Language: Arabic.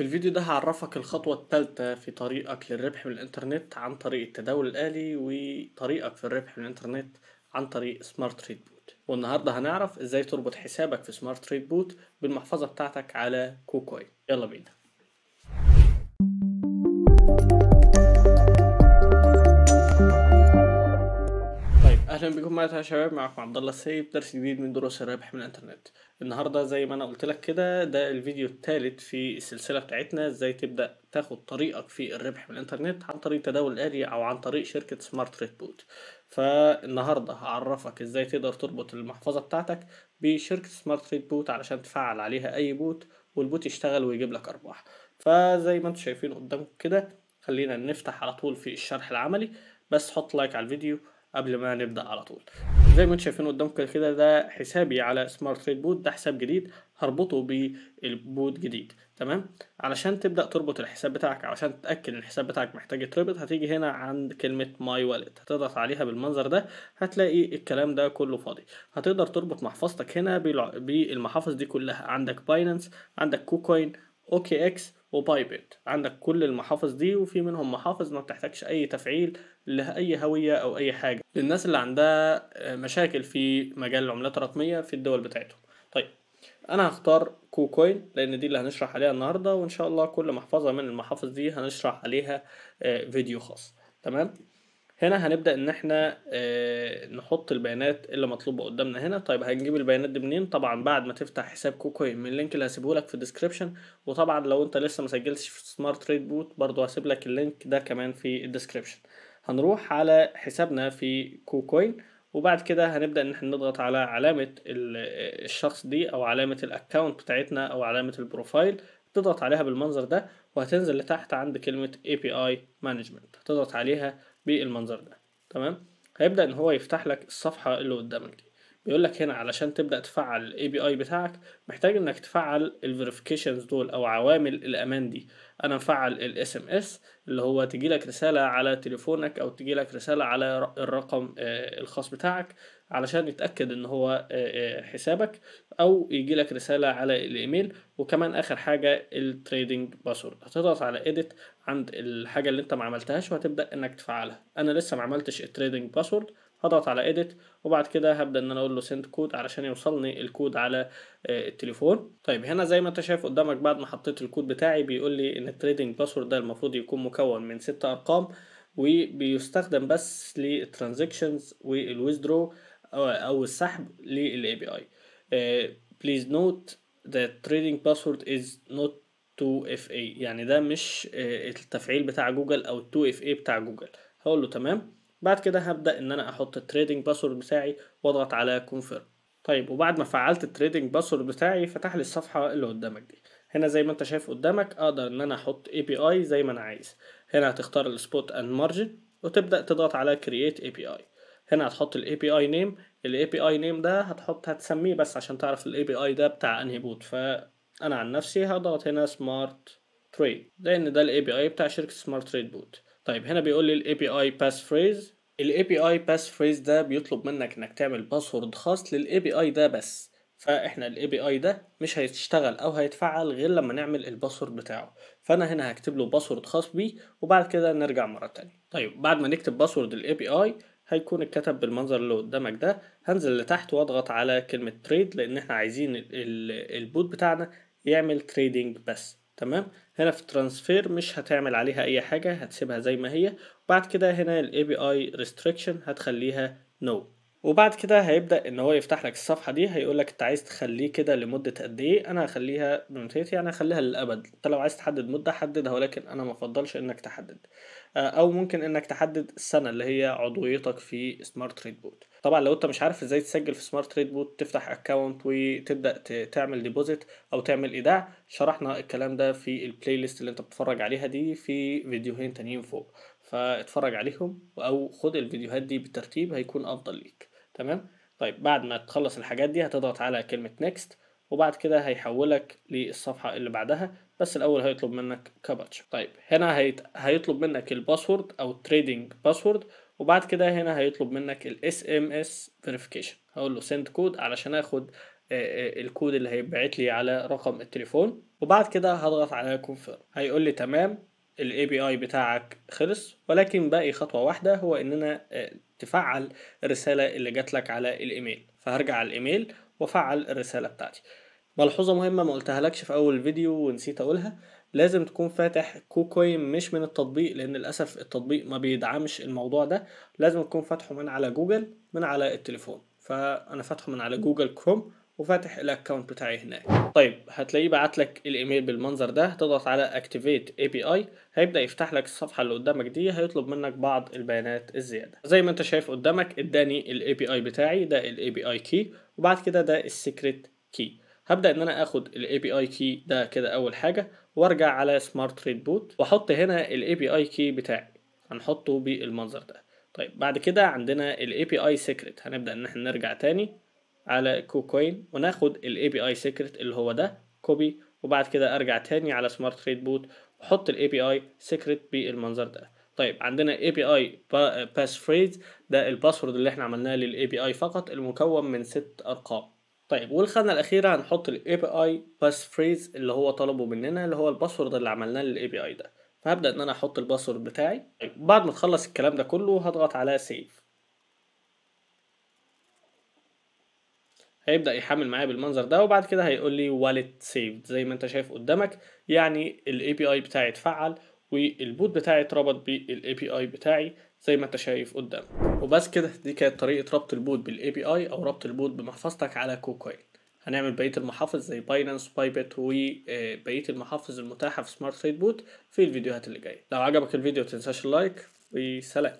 في الفيديو ده هعرفك الخطوة الثالثة في طريقك للربح من الإنترنت عن طريق التداول الآلي وطريقك في الربح من الإنترنت عن طريق Smart Trade Bot والنهاردة هنعرف إزاي تربط حسابك في Smart Trade Bot بالمحفظة بتاعتك على KuCoin. يلا بينا. أهلا بكم معايا يا شباب معكم عبد الله السيد درس جديد من دروس الربح من الإنترنت. النهارده زي ما أنا قلت لك كده ده الفيديو الثالث في السلسلة بتاعتنا إزاي تبدأ تاخد طريقك في الربح من الإنترنت عن طريق تداول آلي أو عن طريق شركة Smart Trade Bot. فالنهارده هعرفك إزاي تقدر تربط المحفظة بتاعتك بشركة Smart Trade Bot علشان تفعل عليها أي bot وال bot يشتغل ويجيب لك أرباح. فزي ما أنتم شايفين قدامكم كده خلينا نفتح على طول في الشرح العملي. بس حط like على الفيديو قبل ما نبدأ على طول. زي ما أنتم شايفين قدامكم كده ده حسابي على Smart Trade Bot ده حساب جديد. هربطه بال bot جديد. تمام؟ علشان تبدأ تربط الحساب بتاعك علشان تتأكد إن الحساب بتاعك محتاج يتربط هتيجي هنا عند كلمة my wallet هتضغط عليها بالمنظر ده هتلاقي الكلام ده كله فاضي. هتقدر تربط محفظتك هنا بالمحافظ دي كلها. عندك Binance عندك KuCoin OKX و Bybit عندك كل المحافظ دي وفي منهم محافظ ما بتحتاجش أي تفعيل لأي هوية أو أي حاجة. للناس اللي عندها مشاكل في مجال العملات الرقمية في الدول بتاعتهم. طيب أنا هختار KuCoin لأن دي اللي هنشرح عليها النهاردة وإن شاء الله كل محفظة من المحافظ دي هنشرح عليها آه، فيديو خاص. تمام؟ هنا هنبدأ إن إحنا آه، نحط البيانات اللي مطلوبة قدامنا هنا. طيب هنجيب البيانات دي منين؟ طبعا بعد ما تفتح حساب KuCoin من ال link اللي هسيبه لك في ال description. وطبعا لو أنت لسه ما سجلتش في Smart Trade Bot برضو هسيب لك ال link ده كمان في ال description. هنروح على حسابنا في KuCoin وبعد كده هنبدأ إن إحنا نضغط على علامة ال- الشخص دي أو علامة ال account بتاعتنا أو علامة ال profile. تضغط عليها بالمنظر ده وهتنزل لتحت عند كلمة API Management. هتضغط عليها بالمنظر ده تمام؟ هيبدأ إن هو يفتح لك الصفحة اللي قدامك دي. بيقول لك هنا علشان تبدأ تفعل ال API بتاعك محتاج إنك تفعل ال verifications دول أو عوامل الأمان دي. أنا مفعل ال SMS اللي هو تجيلك رسالة على تليفونك أو تجيلك رسالة على ر- الرقم آه، الخاص بتاعك علشان يتأكد إن هو آه، آه، حسابك أو يجيلك رسالة على الإيميل. وكمان آخر حاجة ال trading password هتضغط على edit عند الحاجة اللي أنت ما عملتهاش وهتبدأ إنك تفعلها. أنا لسه ما عملتش ال trading password هضغط على edit وبعد كده هبدأ إن أنا أقول له send code علشان يوصلني الكود على آه، التليفون. طيب هنا زي ما أنت شايف قدامك بعد ما حطيت الكود بتاعي بيقول لي إن ال trading password ده المفروض يكون مكون من ست أرقام وبيستخدم بس لل transactions وال withdraw أو السحب لل API please note that trading password is not 2FA يعني ده مش آه، التفعيل بتاع جوجل أو 2FA بتاع جوجل. هقول له تمام؟ بعد كده هبدأ إن أنا أحط ال trading password بتاعي واضغط على confirm طيب وبعد ما فعلت ال trading password بتاعي فتح لي الصفحة اللي قدامك دي. هنا زي ما أنت شايف قدامك أقدر إن أنا أحط API زي ما أنا عايز. هنا هتختار ال spot and margin وتبدأ تضغط على create API هنا هتحط ال API name ال API name ده هتحط هتسميه بس عشان تعرف ال API ده بتاع أنهي bot فأنا عن نفسي هضغط هنا Smart Trade لأن ده ال API بتاع شركة Smart Trade Bot طيب هنا بيقول لي ال API passphrase ال API passphrase ده بيطلب منك إنك تعمل password خاص لل API ده بس. فإحنا ال API ده مش هيشتغل أو هيتفعل غير لما نعمل ال password بتاعه. فأنا هنا هكتب له password خاص بيه وبعد كده نرجع مرة تانية. طيب بعد ما نكتب password ال API هيكون اتكتب بالمنظر اللي قدامك ده. هنزل لتحت واضغط على كلمة trade لأن إحنا عايزين ال- ال- ال bot بتاعنا يعمل trading بس. تمام؟ هنا في ال transfer مش هتعمل عليها أي حاجة هتسيبها زي ما هي. وبعد كده هنا ال API restriction هتخليها no. وبعد كده هيبدأ إن هو يفتح لك الصفحة دي هيقول لك أنت عايز تخليه كده لمدة قد إيه؟ أنا هخليها بمنتهيتي يعني هخليها للأبد. أنت لو عايز تحدد مدة حددها ولكن أنا مفضلش إنك تحدد. آه، أو ممكن إنك تحدد السنة اللي هي عضويتك في Smart Trade Bot طبعا لو أنت مش عارف إزاي تسجل في Smart Trade Bot تفتح account وتبدأ تعمل deposit أو تعمل إيداع. شرحنا الكلام ده في ال playlist اللي أنت بتتفرج عليها دي في فيديوهين تانيين فوق. فاتفرج عليهم أو خد الفيديوهات دي بالترتيب هيكون أفضل ليك. تمام؟ طيب بعد ما تخلص الحاجات دي هتضغط على كلمة next وبعد كده هيحولك للصفحة اللي بعدها بس الأول هيطلب منك كابتشا طيب هنا هيت... هيطلب منك ال password أو ال trading password وبعد كده هنا هيطلب منك ال SMS verification. هقول له send code علشان آخد الكود اللي هيتبعت لي على رقم التليفون. وبعد كده هضغط على confirm هيقول لي تمام ال API بتاعك خلص ولكن باقي خطوة واحدة هو إننا تفعل الرسالة اللي جات لك على الإيميل. فهرجع على الإيميل وافعل الرسالة بتاعتي. ملحوظة مهمة ما قلتها لكش في أول الفيديو ونسيت أقولها. لازم تكون فاتح KuCoin مش من التطبيق لأن للأسف التطبيق ما بيدعمش الموضوع ده. لازم تكون فاتحه من على جوجل من على التليفون. فأنا فاتحه من على Google Chrome وفاتح ال account بتاعي هناك. طيب هتلاقيه بعت لك الإيميل بالمنظر ده هتضغط على activate API هيبدأ يفتح لك الصفحة اللي قدامك دي هيطلب منك بعض البيانات الزيادة. زي ما انت شايف قدامك اداني ال API بتاعي ده ال API key وبعد كده ده ال secret key هبدأ إن أنا آخد ال API key ده كده أول حاجة وأرجع على سمارت تريد بوت وأحط هنا ال API key بتاعي. هنحطه بالمنظر ده. طيب بعد كده عندنا ال API secret هنبدأ إن إحنا نرجع تاني. على كوكوين وناخد ال API secret اللي هو ده copy وبعد كده أرجع تاني على سمارت تريد بوت وأحط ال API secret بالمنظر ده. طيب عندنا API passphrase ده ال password اللي إحنا عملناه لل API فقط المكون من ست أرقام. طيب والخانة الأخيرة هنحط ال API passphrase اللي هو طلبه مننا اللي هو ال password اللي عملناه لل API ده. فهبدأ إن أنا أحط ال password بتاعي. طيب بعد ما تخلص الكلام ده كله هضغط على save هيبدأ يحمل معايا بالمنظر ده وبعد كده هيقول لي wallet saved زي ما انت شايف قدامك. يعني ال API بتاعي اتفعل وال bot بتاعي اتربط بال API بتاعي زي ما انت شايف قدامك وبس كده دي كانت طريقة ربط ال bot بال API أو ربط ال bot بمحفظتك على كوكوين هنعمل بقية المحافظ زي باينانس بايبت وبقية المحافظ المتاحة في سمارت تريد بوت في الفيديوهات اللي جاية. لو عجبك الفيديو متنساش ال like وسلام.